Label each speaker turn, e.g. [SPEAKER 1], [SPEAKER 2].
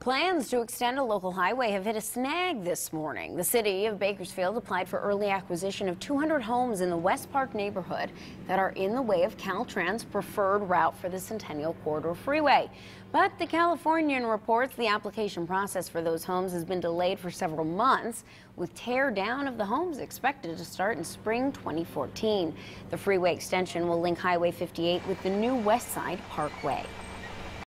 [SPEAKER 1] Plans to extend a local highway have hit a snag this morning. The city of Bakersfield applied for early acquisition of 200 homes in the Westpark neighborhood that are in the way of Caltrans' preferred route for the Centennial Corridor Freeway. But the Californian reports the application process for those homes has been delayed for several months, with tear down of the homes expected to start in spring 2014. The freeway extension will link Highway 58 with the new Westside Parkway.